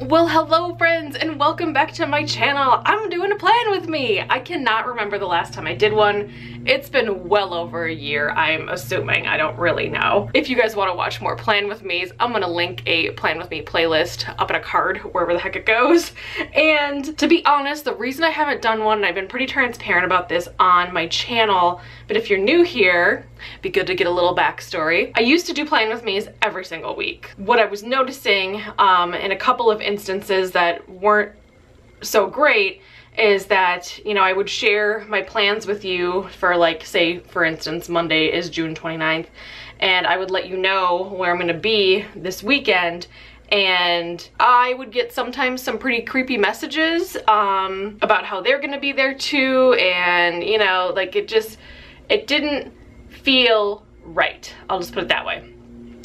Well, hello friends and welcome back to my channel. I'm doing a plan with me. I cannot remember the last time I did one. It's been well over a year, I'm assuming. I don't really know. If you guys want to watch more plan with me's, I'm gonna link a plan with me playlist up in a card, wherever the heck it goes. And to be honest, the reason I haven't done one, and I've been pretty transparent about this on my channel, but if you're new here, be good to get a little backstory. I used to do plan with me's every single week. What I was noticing um, in a couple of instances that weren't so great is that, you know, I would share my plans with you for like, say, for instance, Monday is June 29th, and I would let you know where I'm gonna be this weekend, and I would get sometimes some pretty creepy messages um, about how they're gonna be there too, and, you know, like it just, it didn't feel right. I'll just put it that way.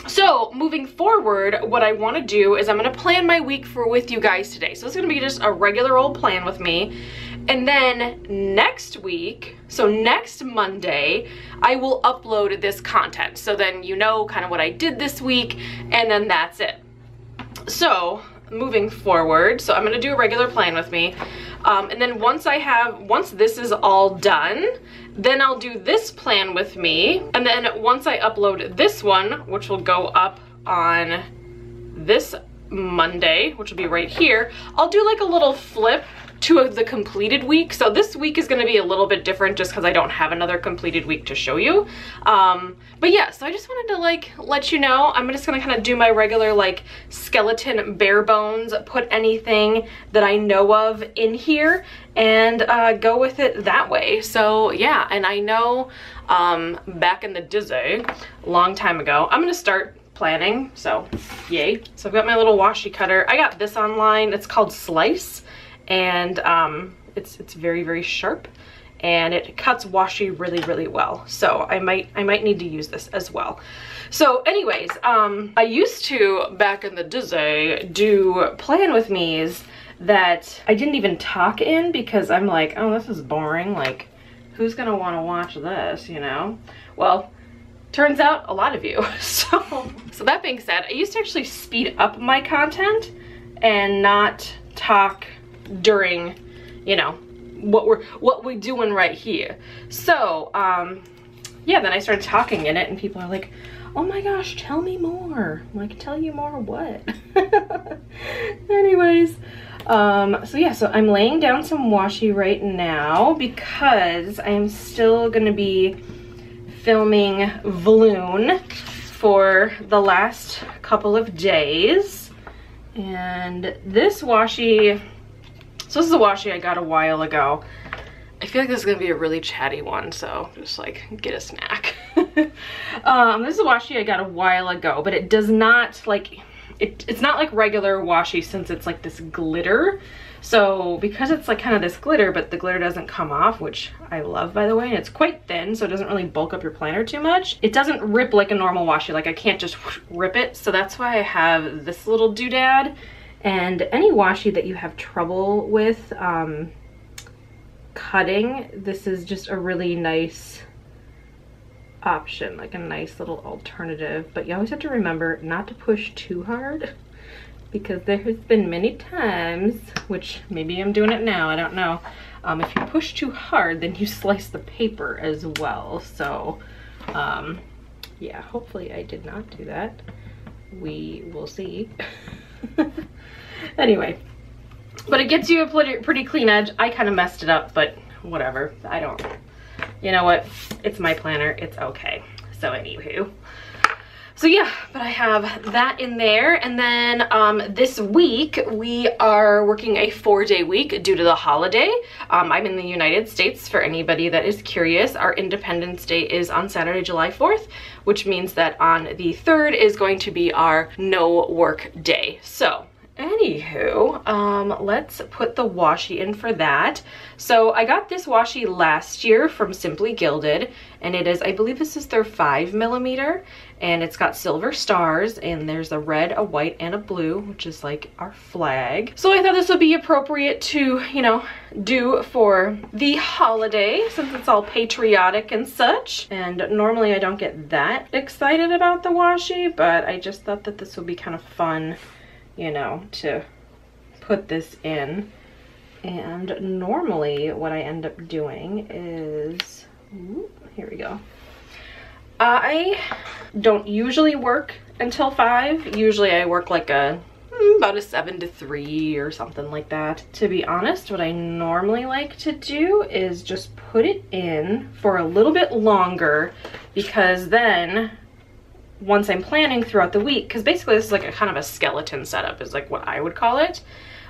So moving forward, what I wanna do is I'm gonna plan my week for with you guys today. So it's gonna be just a regular old plan with me. And then next week, so next Monday, I will upload this content. So then you know kind of what I did this week and then that's it. So moving forward, so I'm gonna do a regular plan with me. Um, and then once I have, once this is all done, then I'll do this plan with me. And then once I upload this one, which will go up on this Monday, which will be right here, I'll do like a little flip to the completed week. So this week is gonna be a little bit different just because I don't have another completed week to show you. Um, but yeah, so I just wanted to like let you know, I'm just gonna kind of do my regular like skeleton bare bones, put anything that I know of in here and uh, go with it that way. So yeah, and I know um, back in the Disney, long time ago, I'm gonna start planning, so yay. So I've got my little washi cutter. I got this online, it's called Slice and um, it's it's very very sharp and it cuts washi really really well. So I might I might need to use this as well. So anyways um, I used to back in the Disney do plan with me's that I didn't even talk in because I'm like oh this is boring like who's gonna want to watch this you know? Well turns out a lot of you. So so that being said I used to actually speed up my content and not talk during, you know, what we're what we're doing right here. So, um, yeah, then I started talking in it and people are like, oh my gosh, tell me more. I'm like, tell you more what? Anyways, um, so yeah, so I'm laying down some washi right now because I'm still gonna be filming Vloon for the last couple of days. And this washi, so this is a washi I got a while ago. I feel like this is gonna be a really chatty one, so just like get a snack. um, this is a washi I got a while ago, but it does not like, it, it's not like regular washi since it's like this glitter. So because it's like kind of this glitter, but the glitter doesn't come off, which I love by the way, and it's quite thin, so it doesn't really bulk up your planner too much. It doesn't rip like a normal washi, like I can't just rip it. So that's why I have this little doodad and any washi that you have trouble with um, cutting, this is just a really nice option, like a nice little alternative. But you always have to remember not to push too hard because there has been many times, which maybe I'm doing it now, I don't know. Um, if you push too hard, then you slice the paper as well. So um, yeah, hopefully I did not do that. We will see. anyway, but it gets you a pretty, clean edge. I kind of messed it up, but whatever. I don't, you know what? It's my planner. It's okay. So anywho. So yeah, but I have that in there. And then um, this week, we are working a four day week due to the holiday. Um, I'm in the United States for anybody that is curious. Our Independence Day is on Saturday, July 4th, which means that on the 3rd is going to be our no work day. So Anywho, um, let's put the washi in for that. So I got this washi last year from Simply Gilded, and it is, I believe this is their five millimeter, and it's got silver stars, and there's a red, a white, and a blue, which is like our flag. So I thought this would be appropriate to, you know, do for the holiday, since it's all patriotic and such. And normally I don't get that excited about the washi, but I just thought that this would be kind of fun you know, to put this in. And normally what I end up doing is, here we go. I don't usually work until five. Usually I work like a mm, about a seven to three or something like that. To be honest, what I normally like to do is just put it in for a little bit longer because then once I'm planning throughout the week, because basically this is like a kind of a skeleton setup is like what I would call it.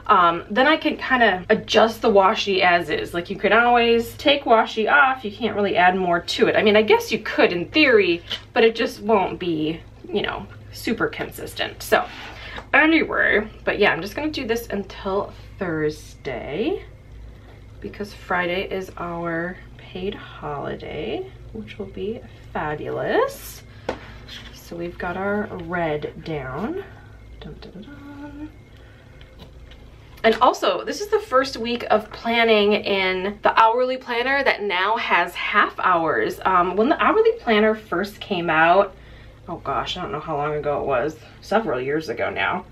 Um, then I can kind of adjust the washi as is. Like you can always take washi off, you can't really add more to it. I mean, I guess you could in theory, but it just won't be, you know, super consistent. So anyway, but yeah, I'm just gonna do this until Thursday because Friday is our paid holiday, which will be fabulous. So we've got our red down. Dun, dun, dun, and also, this is the first week of planning in the hourly planner that now has half hours. Um, when the hourly planner first came out, oh gosh, I don't know how long ago it was, several years ago now,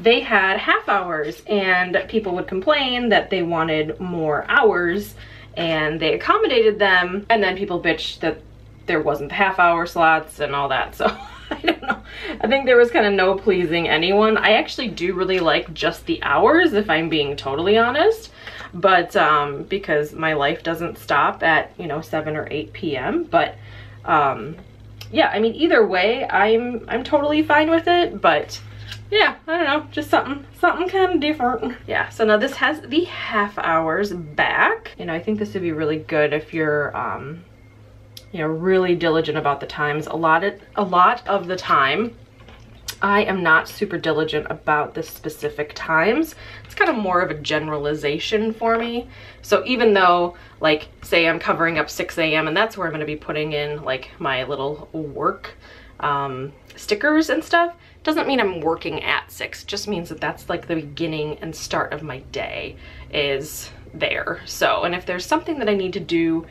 they had half hours and people would complain that they wanted more hours and they accommodated them and then people bitched that there wasn't half hour slots and all that. So I don't know. I think there was kind of no pleasing anyone. I actually do really like just the hours if I'm being totally honest. But um, because my life doesn't stop at, you know, 7 or 8 p.m. But um, yeah, I mean, either way, I'm, I'm totally fine with it. But yeah, I don't know, just something, something kind of different. Yeah, so now this has the half hours back. You know, I think this would be really good if you're, um, you know, really diligent about the times. A lot of, a lot of the time, I am not super diligent about the specific times. It's kind of more of a generalization for me. So even though, like, say I'm covering up 6 a.m. and that's where I'm going to be putting in, like, my little work um, stickers and stuff, doesn't mean I'm working at 6. It just means that that's, like, the beginning and start of my day is there. So, and if there's something that I need to do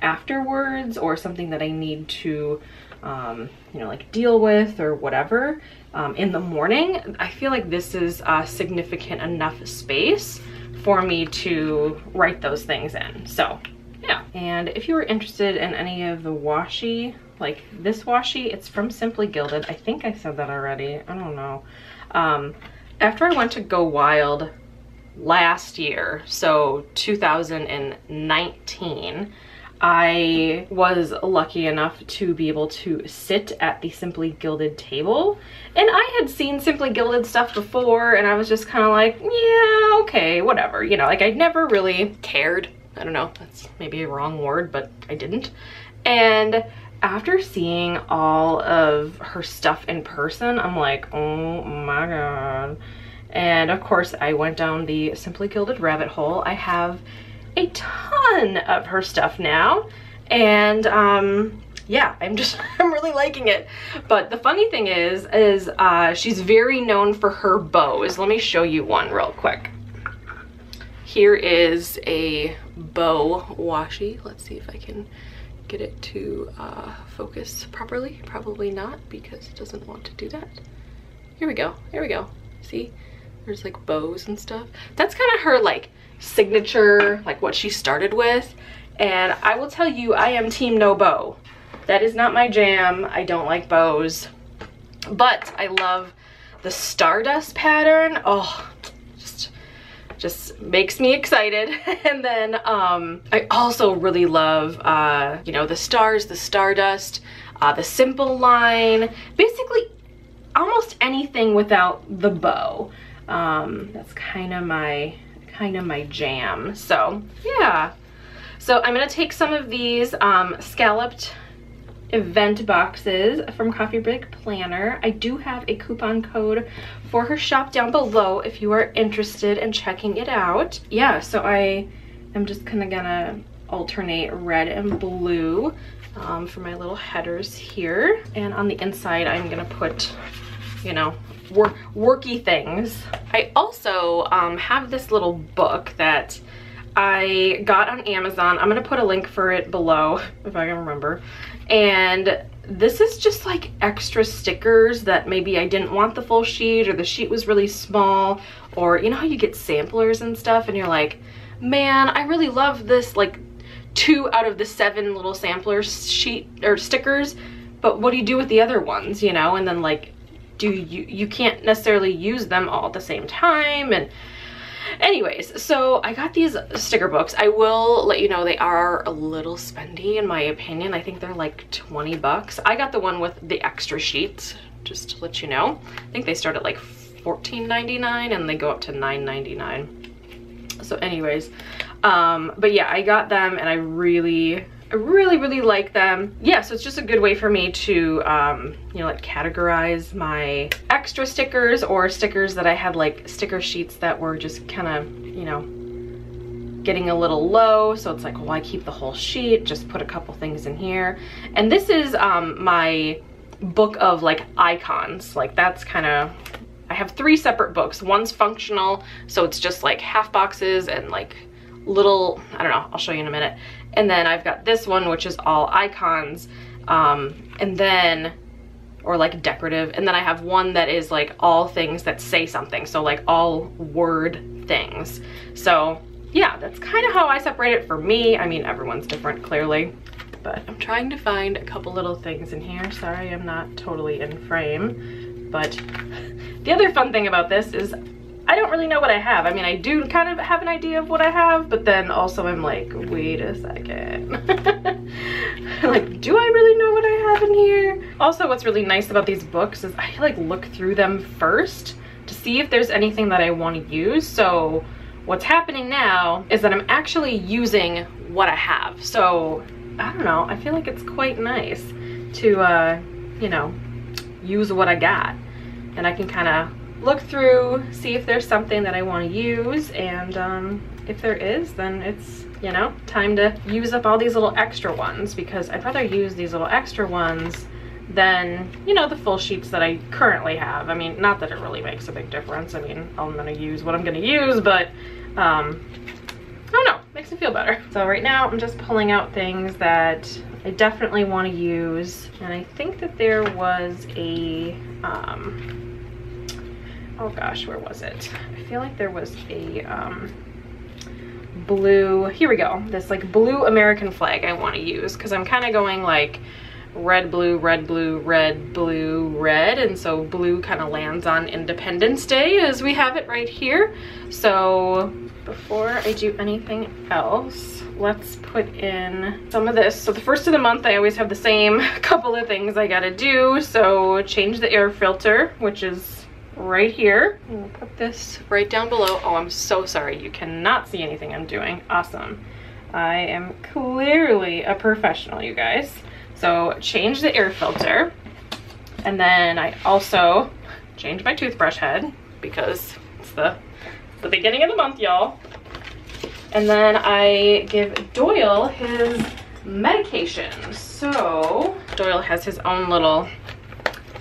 afterwards or something that I need to, um, you know, like deal with or whatever um, in the morning, I feel like this is a significant enough space for me to write those things in. So yeah. And if you were interested in any of the washi, like this washi, it's from Simply Gilded. I think I said that already. I don't know. Um, after I went to Go Wild last year, so 2019, I was lucky enough to be able to sit at the Simply Gilded table. And I had seen Simply Gilded stuff before and I was just kind of like, yeah, okay, whatever. You know, like I never really cared. I don't know, that's maybe a wrong word, but I didn't. And after seeing all of her stuff in person, I'm like, oh my God. And of course, I went down the Simply Gilded rabbit hole. I have a ton of her stuff now. And um, yeah, I'm just, I'm really liking it. But the funny thing is, is uh, she's very known for her bows. Let me show you one real quick. Here is a bow washi. Let's see if I can get it to uh, focus properly. Probably not because it doesn't want to do that. Here we go, here we go. See, there's like bows and stuff. That's kind of her like signature, like what she started with. And I will tell you, I am team no bow. That is not my jam. I don't like bows. But I love the Stardust pattern. Oh, just, just makes me excited. and then um, I also really love, uh, you know, the stars, the Stardust, uh, the Simple line. Basically, almost anything without the bow. Um, that's kind of my kind of my jam. So yeah. So I'm gonna take some of these um, scalloped event boxes from Coffee Break Planner. I do have a coupon code for her shop down below if you are interested in checking it out. Yeah, so I am just kind of gonna alternate red and blue um, for my little headers here. And on the inside, I'm gonna put, you know, work worky things. I also um, have this little book that I got on Amazon. I'm gonna put a link for it below if I can remember. And this is just like extra stickers that maybe I didn't want the full sheet or the sheet was really small or you know how you get samplers and stuff and you're like, man, I really love this like two out of the seven little sampler sheet or stickers, but what do you do with the other ones, you know? And then like, do you, you can't necessarily use them all at the same time and anyways so i got these sticker books. I will let you know they are a little spendy in my opinion. I think they're like 20 bucks. I got the one with the extra sheets just to let you know. I think they start at like 14.99 and they go up to 9.99 so anyways um but yeah i got them and i really I really, really like them. Yeah, so it's just a good way for me to, um, you know, like categorize my extra stickers or stickers that I had like sticker sheets that were just kind of, you know, getting a little low. So it's like, well, I keep the whole sheet, just put a couple things in here. And this is um, my book of like icons. Like that's kind of, I have three separate books. One's functional, so it's just like half boxes and like little, I don't know, I'll show you in a minute. And then I've got this one, which is all icons. Um, and then, or like decorative. And then I have one that is like all things that say something. So like all word things. So yeah, that's kind of how I separate it for me. I mean, everyone's different clearly, but I'm trying to find a couple little things in here. Sorry, I'm not totally in frame, but the other fun thing about this is I don't really know what I have. I mean, I do kind of have an idea of what I have, but then also I'm like, wait a second. like, do I really know what I have in here? Also, what's really nice about these books is I like look through them first to see if there's anything that I want to use. So what's happening now is that I'm actually using what I have. So I don't know, I feel like it's quite nice to, uh, you know, use what I got. And I can kind of look through, see if there's something that I want to use, and um, if there is, then it's, you know, time to use up all these little extra ones because I'd rather use these little extra ones than, you know, the full sheets that I currently have. I mean, not that it really makes a big difference. I mean, I'm going to use what I'm going to use, but, um, I don't know, makes me feel better. So right now I'm just pulling out things that I definitely want to use. And I think that there was a, um, oh gosh, where was it? I feel like there was a um, blue, here we go, this like blue American flag I want to use because I'm kind of going like red, blue, red, blue, red, blue, red. And so blue kind of lands on Independence Day as we have it right here. So before I do anything else, let's put in some of this. So the first of the month, I always have the same couple of things I gotta do. So change the air filter, which is right here. Put this right down below. Oh, I'm so sorry. You cannot see anything I'm doing. Awesome. I am clearly a professional, you guys. So change the air filter. And then I also change my toothbrush head because it's the, the beginning of the month, y'all. And then I give Doyle his medication. So Doyle has his own little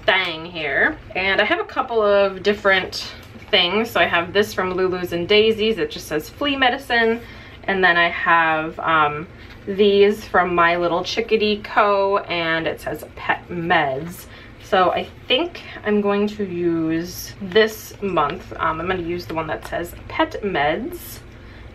thing here. And I have a couple of different things. So I have this from Lulus and Daisies. It just says flea medicine. And then I have um, these from My Little Chickadee Co. And it says pet meds. So I think I'm going to use this month. Um, I'm going to use the one that says pet meds.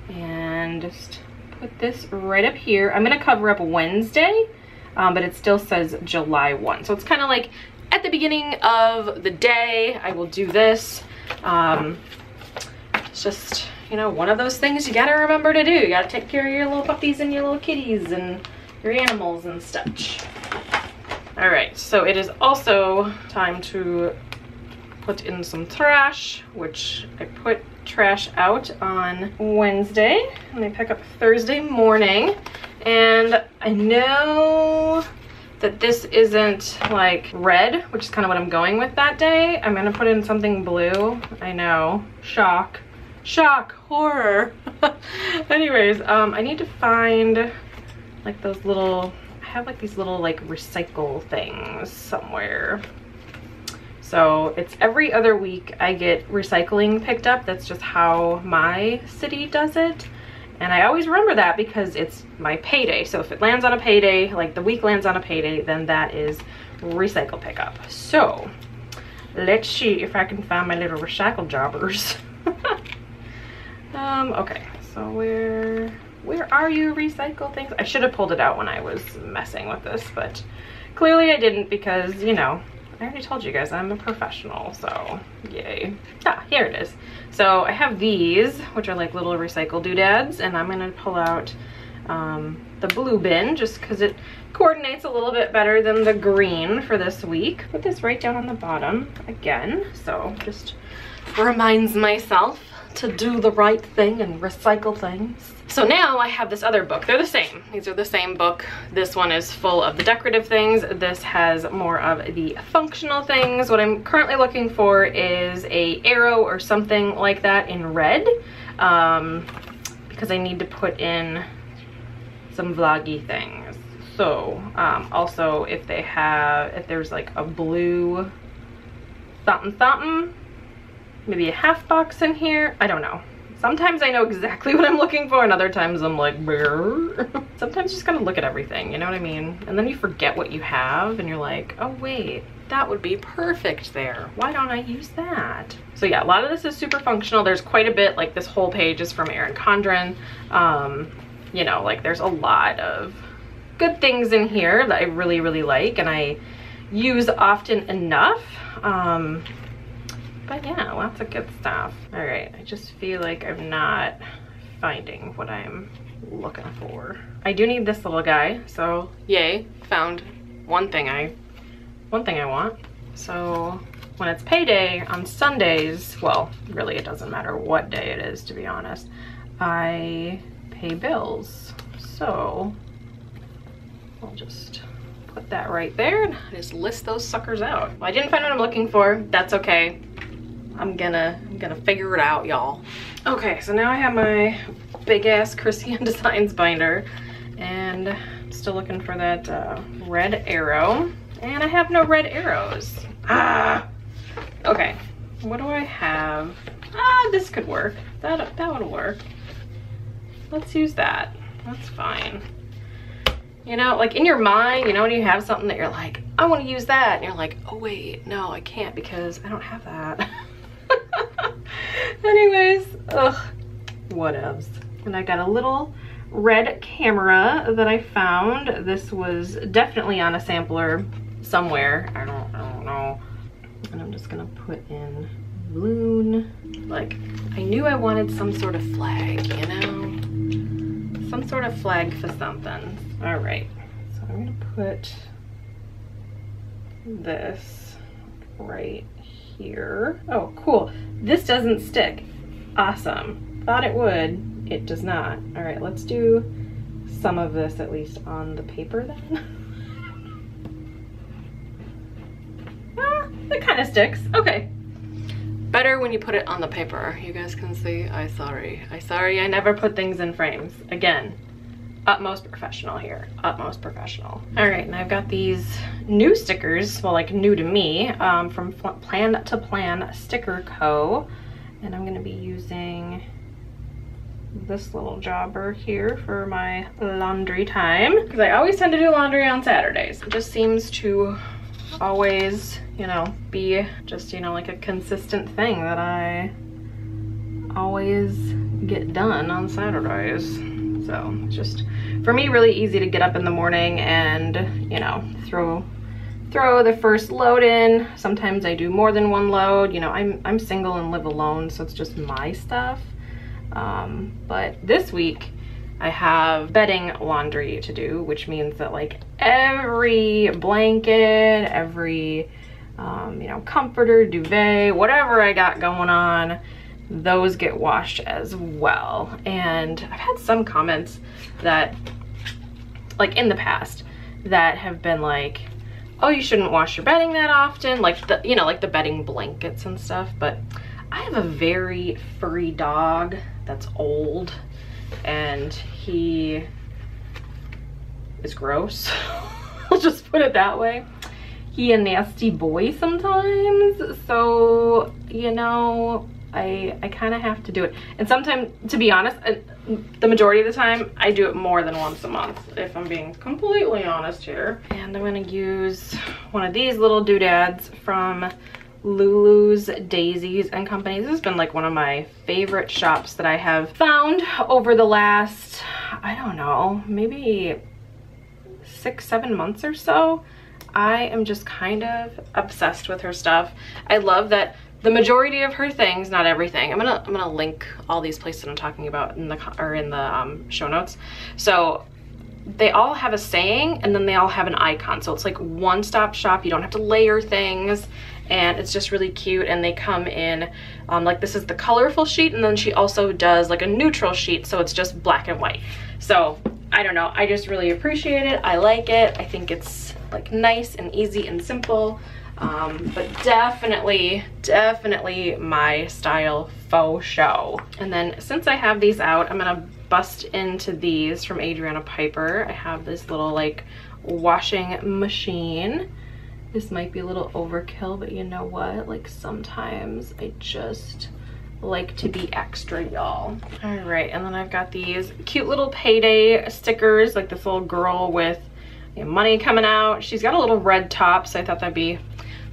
And just put this right up here. I'm going to cover up Wednesday. Um, but it still says July 1. So it's kind of like at the beginning of the day, I will do this. Um, it's just, you know, one of those things you gotta remember to do. You gotta take care of your little puppies and your little kitties and your animals and such. All right, so it is also time to put in some trash, which I put trash out on Wednesday and I pick up Thursday morning. And I know that this isn't like red, which is kind of what I'm going with that day. I'm gonna put in something blue. I know, shock, shock, horror. Anyways, um, I need to find like those little, I have like these little like recycle things somewhere. So it's every other week I get recycling picked up. That's just how my city does it. And I always remember that because it's my payday. So if it lands on a payday, like the week lands on a payday, then that is recycle pickup. So let's see if I can find my little recycle jobbers. um, okay, so where, where are you recycle things? I should have pulled it out when I was messing with this, but clearly I didn't because, you know, I already told you guys I'm a professional, so yay. Ah, here it is. So I have these, which are like little recycle doodads, and I'm gonna pull out um, the blue bin just because it coordinates a little bit better than the green for this week. Put this right down on the bottom again, so just reminds myself to do the right thing and recycle things. So now I have this other book. They're the same. These are the same book. This one is full of the decorative things. This has more of the functional things. What I'm currently looking for is a arrow or something like that in red um, because I need to put in some vloggy things. So um, also if they have, if there's like a blue something something, maybe a half box in here, I don't know. Sometimes I know exactly what I'm looking for and other times I'm like, Sometimes you just gotta look at everything, you know what I mean? And then you forget what you have and you're like, oh wait, that would be perfect there. Why don't I use that? So yeah, a lot of this is super functional. There's quite a bit, like this whole page is from Erin Condren. Um, you know, like there's a lot of good things in here that I really, really like and I use often enough. Um, but yeah, lots of good stuff. All right, I just feel like I'm not finding what I'm looking for. I do need this little guy, so yay, found one thing I, one thing I want. So when it's payday on Sundays, well, really it doesn't matter what day it is, to be honest, I pay bills. So I'll just put that right there and just list those suckers out. Well, I didn't find what I'm looking for. That's okay. I'm gonna, I'm gonna figure it out, y'all. Okay, so now I have my big ass Krissyanne Designs binder and I'm still looking for that uh, red arrow and I have no red arrows. Ah, okay. What do I have? Ah, this could work. That, that would work. Let's use that. That's fine. You know, like in your mind, you know, when you have something that you're like, I want to use that. And you're like, oh wait, no, I can't because I don't have that. Anyways, ugh, whatevs. And I got a little red camera that I found. This was definitely on a sampler somewhere. I don't, I don't know. And I'm just gonna put in balloon. Like, I knew I wanted some sort of flag, you know? Some sort of flag for something. All right, so I'm gonna put this right here. Oh, cool. This doesn't stick. Awesome. Thought it would. It does not. All right, let's do some of this at least on the paper then. ah, it kind of sticks. Okay. Better when you put it on the paper. You guys can see. I sorry. I sorry I never put things in frames. Again, utmost professional here. Utmost professional. All right and i've got these new stickers well like new to me um, from plan to plan sticker co. And i'm to be using this little jobber here for my laundry time because i always tend to do laundry on saturdays. It just seems to always you know be just you know like a consistent thing that i always get done on saturdays so just for me, really easy to get up in the morning and, you know, throw throw the first load in. Sometimes I do more than one load. You know, I'm, I'm single and live alone, so it's just my stuff. Um, but this week, I have bedding laundry to do, which means that like every blanket, every, um, you know, comforter, duvet, whatever I got going on, those get washed as well. And I've had some comments that, like in the past, that have been like, oh, you shouldn't wash your bedding that often. Like the, you know, like the bedding blankets and stuff. But I have a very furry dog that's old and he is gross. I'll just put it that way. He a nasty boy sometimes. So, you know, I, I kind of have to do it. And sometimes, to be honest, uh, the majority of the time, I do it more than once a month, if I'm being completely honest here. And I'm gonna use one of these little doodads from Lulu's Daisies and Company. This has been like one of my favorite shops that I have found over the last, I don't know, maybe six, seven months or so. I am just kind of obsessed with her stuff. I love that the majority of her things, not everything. I'm gonna I'm gonna link all these places I'm talking about in the or in the um, show notes. So they all have a saying and then they all have an icon. So it's like one-stop shop. You don't have to layer things and it's just really cute and they come in um, like this is the colorful sheet and then she also does like a neutral sheet so it's just black and white so I don't know I just really appreciate it I like it I think it's like nice and easy and simple um, but definitely definitely my style faux show and then since I have these out I'm gonna bust into these from Adriana Piper I have this little like washing machine this might be a little overkill, but you know what? Like sometimes I just like to be extra, y'all. All right, and then I've got these cute little payday stickers, like this little girl with money coming out. She's got a little red top, so I thought that'd be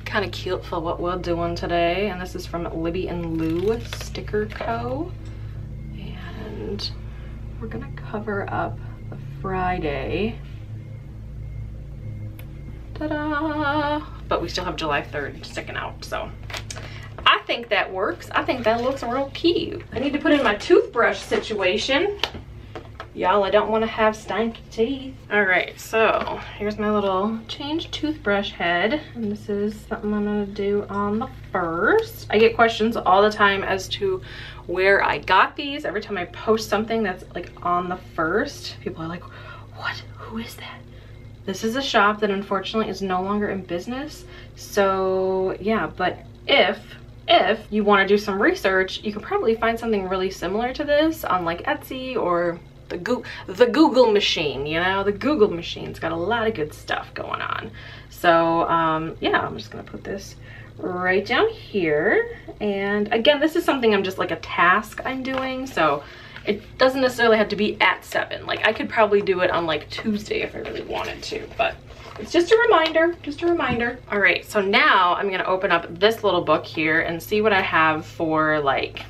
kind of cute for what we're doing today. And this is from Libby and Lou Sticker Co. And we're gonna cover up the Friday Ta-da! But we still have July 3rd sticking out, so I think that works. I think that looks real cute. I need to put in my toothbrush situation. Y'all, I don't want to have stanky teeth. All right, so here's my little change toothbrush head. And this is something I'm gonna do on the first. I get questions all the time as to where I got these. Every time I post something that's like on the first, people are like, what, who is that? This is a shop that unfortunately is no longer in business. So yeah, but if if you want to do some research, you can probably find something really similar to this on like Etsy or the Go the Google machine, you know, the Google machine's got a lot of good stuff going on. So um, yeah, I'm just gonna put this right down here. And again, this is something I'm just like a task I'm doing. So it doesn't necessarily have to be at seven. Like I could probably do it on like Tuesday if I really wanted to, but it's just a reminder, just a reminder. All right, so now I'm gonna open up this little book here and see what I have for like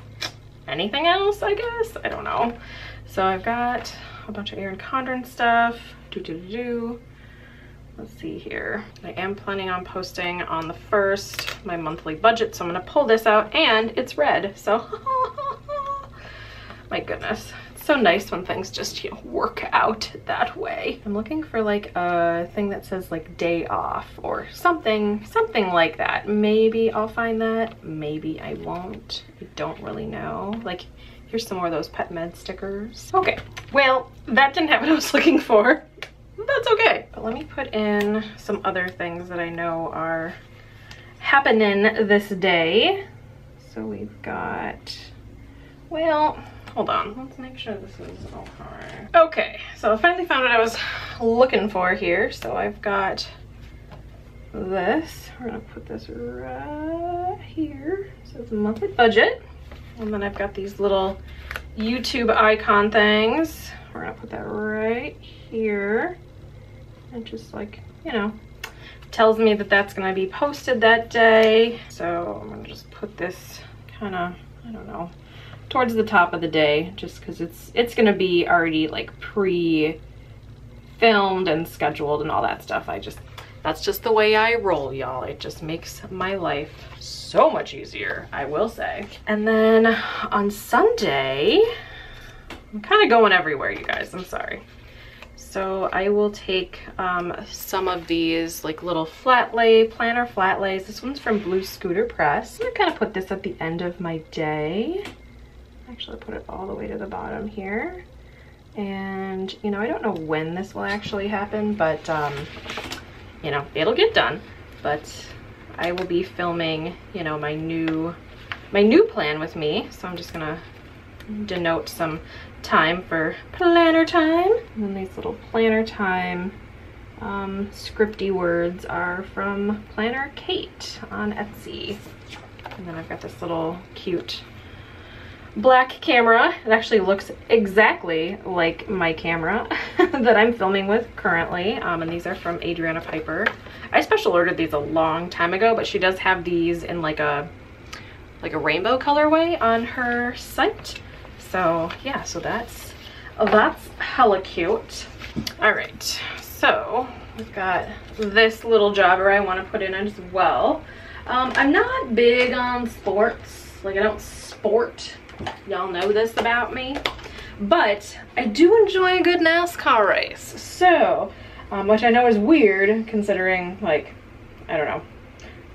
anything else, I guess. I don't know. So I've got a bunch of Erin Condren stuff. Do do do. Let's see here. I am planning on posting on the first my monthly budget, so I'm gonna pull this out and it's red. So my goodness it's so nice when things just you know work out that way i'm looking for like a thing that says like day off or something something like that maybe i'll find that maybe i won't i don't really know like here's some more of those pet med stickers. Okay well that didn't have what i was looking for. That's okay. But let me put in some other things that i know are happening this day. So we've got well hold on. Let's make sure this is okay okay so i finally found what i was looking for here. So i've got this. We're gonna put this right here. So it's a monthly budget and then i've got these little youtube icon things. We're gonna put that right here. And just like you know tells me that that's to be posted that day. So i'm gonna just put this kind of i don't know towards the top of the day just because it's it's gonna be already like pre filmed and scheduled and all that stuff. I just that's just the way I roll y'all it just makes my life so much easier I will say and then on Sunday I'm kind of going everywhere you guys I'm sorry so I will take um, some of these like little flat lay, planner flat lays. This one's from Blue Scooter Press. I'm gonna kind of put this at the end of my day actually put it all the way to the bottom here. And, you know, I don't know when this will actually happen, but, um, you know, it'll get done. But I will be filming, you know, my new, my new plan with me. So I'm just gonna denote some time for planner time. And then these little planner time um, scripty words are from Planner Kate on Etsy. And then I've got this little cute black camera. It actually looks exactly like my camera that I'm filming with currently. Um, and these are from Adriana Piper. I special ordered these a long time ago, but she does have these in like a like a rainbow colorway on her site. So yeah, so that's that's hella cute. All right, so we've got this little jogger I want to put in as well. Um, I'm not big on sports. Like I don't sport. Y'all know this about me. But I do enjoy a good NASCAR race. So, um, which I know is weird considering like, I don't know,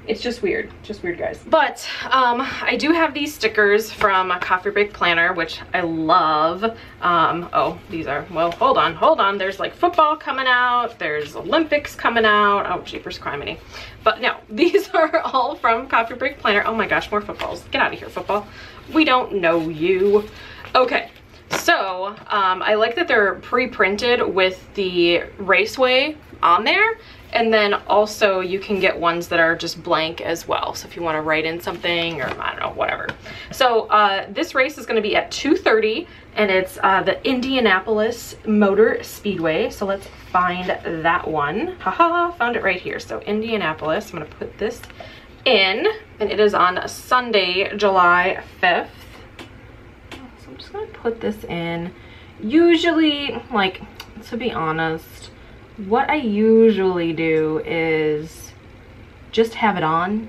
it's just weird just weird guys. But um i do have these stickers from a coffee break planner which i love. Um oh these are well hold on hold on. There's like football coming out. There's olympics coming out. Oh jeepers criminy but no these are all from coffee break planner. Oh my gosh more footballs. Get out of here football we don't know you okay so um, I like that they're pre-printed with the raceway on there and then also you can get ones that are just blank as well. So if you wanna write in something or I don't know, whatever. So uh, this race is gonna be at 2.30 and it's uh, the Indianapolis Motor Speedway. So let's find that one. Haha, found it right here. So Indianapolis, I'm gonna put this in and it is on Sunday, July 5th. So I'm just gonna put this in. Usually, like, to be honest, what I usually do is just have it on.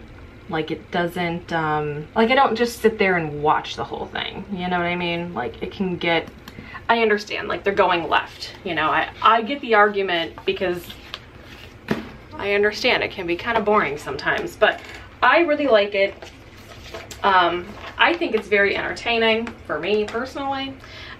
Like it doesn't, um, like I don't just sit there and watch the whole thing. You know what I mean? Like it can get, I understand, like they're going left. You know, I, I get the argument because I understand it can be kind of boring sometimes, but I really like it. Um, I think it's very entertaining for me personally.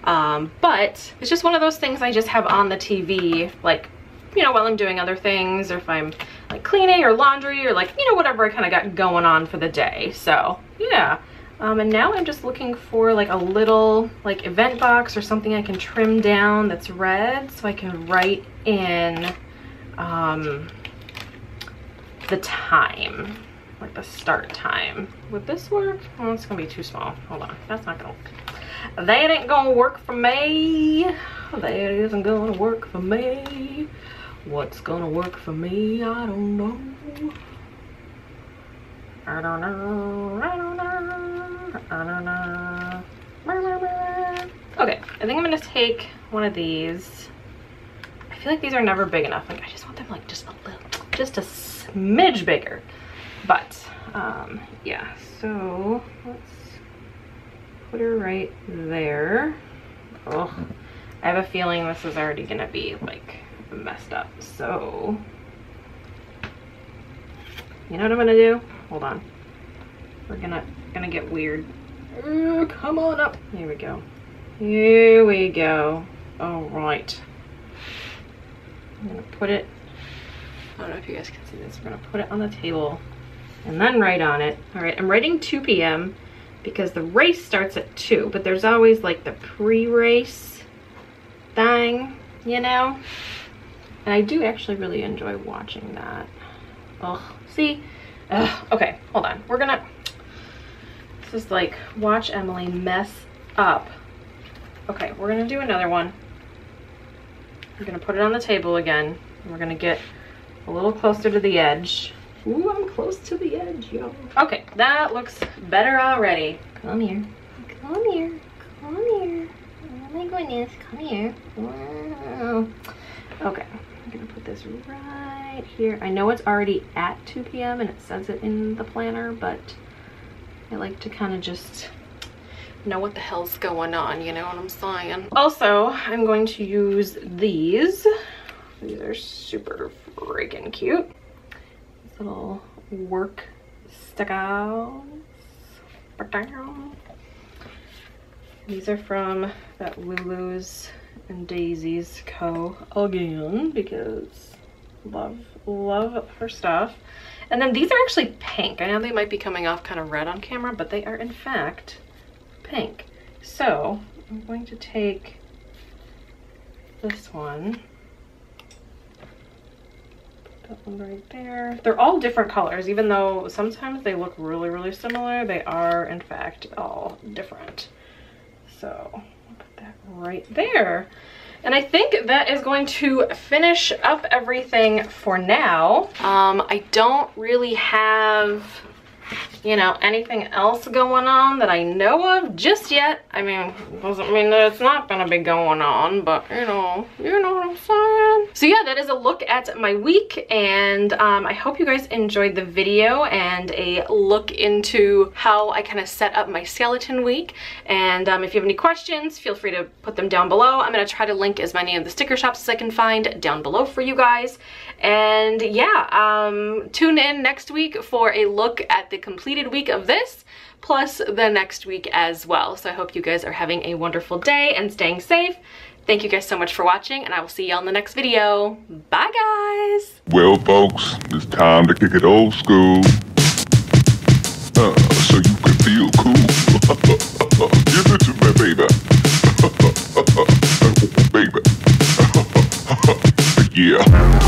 Um, but it's just one of those things I just have on the TV, like you know, while I'm doing other things or if I'm like cleaning or laundry or like, you know, whatever I kind of got going on for the day. So yeah. Um, and now I'm just looking for like a little like event box or something I can trim down that's red so I can write in um, the time, like the start time. Would this work? Oh, it's gonna be too small. Hold on, that's not gonna, work. that ain't gonna work for me. That isn't gonna work for me. What's gonna work for me? I don't know. I don't know. I don't know. I don't know. Okay, I think I'm gonna take one of these. I feel like these are never big enough. Like I just want them like just a little, just a smidge bigger. But um, yeah, so let's put her right there. Oh, I have a feeling this is already gonna be like messed up. So, you know what I'm gonna do? Hold on. We're gonna gonna get weird. Uh, come on up. Here we go. Here we go. All right. I'm gonna put it. I don't know if you guys can see this. We're gonna put it on the table and then write on it. All right, I'm writing 2 p.m. because the race starts at 2, but there's always like the pre-race thing, you know? And I do actually really enjoy watching that. Oh, see? Ugh, okay, hold on. We're gonna, this is like, watch Emily mess up. Okay, we're gonna do another one. We're gonna put it on the table again. We're gonna get a little closer to the edge. Ooh, I'm close to the edge, yo. Okay, that looks better already. Come here. Come here. Come here. Oh my goodness, come here. Wow. Okay, I'm gonna put this right here. I know it's already at 2 p.m. and it says it in the planner, but I like to kind of just know what the hell's going on, you know what I'm saying? Also, I'm going to use these. These are super freaking cute. Little work stickers. These are from that Lulus and Daisies Co. again because love, love her stuff. And then these are actually pink. I know they might be coming off kind of red on camera, but they are in fact pink. So I'm going to take this one. That one right there. They're all different colors, even though sometimes they look really, really similar. They are in fact all different. So put that right there. And I think that is going to finish up everything for now. Um, I don't really have you know, anything else going on that I know of just yet. I mean, doesn't mean that it's not gonna be going on, but you know, you know what I'm saying? So yeah, that is a look at my week and um, I hope you guys enjoyed the video and a look into how I kind of set up my skeleton week. And um, if you have any questions, feel free to put them down below. I'm gonna try to link as many of the sticker shops as I can find down below for you guys. And yeah, um, tune in next week for a look at the completed week of this, plus the next week as well. So I hope you guys are having a wonderful day and staying safe. Thank you guys so much for watching, and I will see y'all in the next video. Bye, guys! Well, folks, it's time to kick it old school. Uh, so you can feel cool. Give it to me, baby. baby. yeah.